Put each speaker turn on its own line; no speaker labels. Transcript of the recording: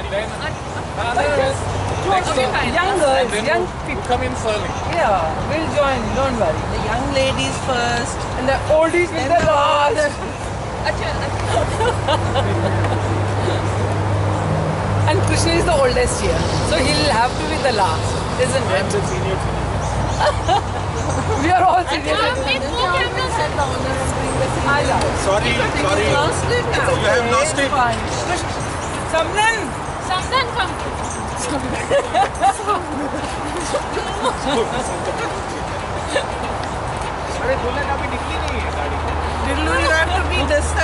And then
Uh,
others, next
okay,
one.
fine.
Young
And
girls,
then
young
you
people.
come in early.
Yeah, we'll join, don't worry.
The young ladies first.
And the oldies with the last.
Acha, acha.
And Krishna is the oldest here. So he'll have to be the last, isn't
I'm
it?
the senior.
We are all senior
Acha,
citizens.
make four cameras.
Set the honor and bring the thing.
Aja.
Sorry, sorry.
Lost.
You have lost it.
Fine.
अरे दूल्हा का भी निकली नहीं है गाड़ी।
दूल्हा have to भी दस्ता